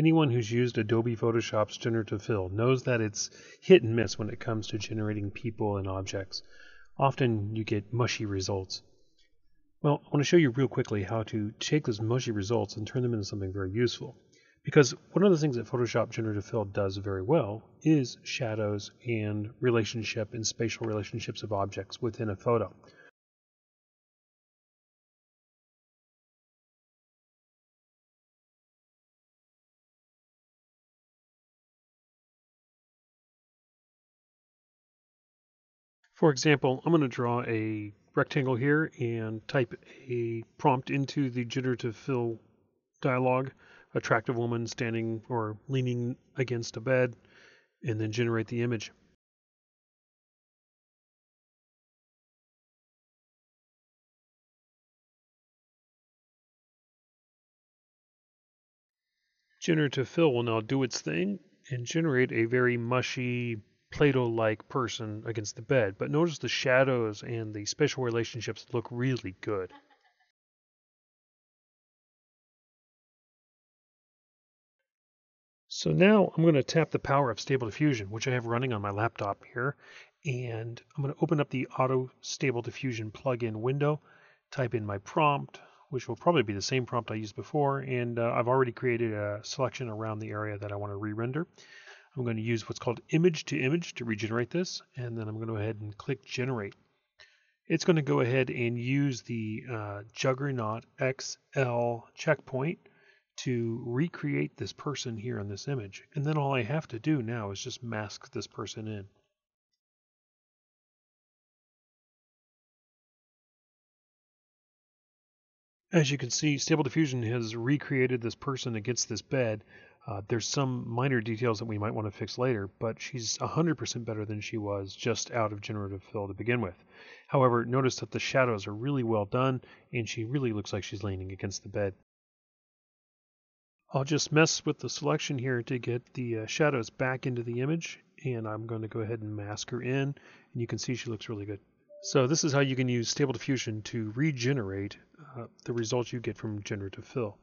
Anyone who's used Adobe Photoshop's generative fill knows that it's hit and miss when it comes to generating people and objects. Often you get mushy results. Well, I want to show you real quickly how to take those mushy results and turn them into something very useful. Because one of the things that Photoshop Generative Fill does very well is shadows and relationship and spatial relationships of objects within a photo. For example, I'm going to draw a rectangle here and type a prompt into the generative fill dialog, attractive woman standing or leaning against a bed, and then generate the image. Generative fill will now do its thing and generate a very mushy, Play-Doh-like person against the bed, but notice the shadows and the spatial relationships look really good. So now I'm going to tap the power of Stable Diffusion, which I have running on my laptop here, and I'm going to open up the Auto Stable Diffusion plugin window, type in my prompt, which will probably be the same prompt I used before, and uh, I've already created a selection around the area that I want to re-render. I'm going to use what's called image to image to regenerate this, and then I'm going to go ahead and click generate. It's going to go ahead and use the uh, Juggernaut XL checkpoint to recreate this person here in this image. And then all I have to do now is just mask this person in. As you can see, Stable Diffusion has recreated this person against this bed. Uh, there's some minor details that we might want to fix later, but she's 100% better than she was just out of generative fill to begin with. However, notice that the shadows are really well done, and she really looks like she's leaning against the bed. I'll just mess with the selection here to get the uh, shadows back into the image, and I'm going to go ahead and mask her in, and you can see she looks really good. So this is how you can use Stable Diffusion to regenerate uh, the results you get from generative fill.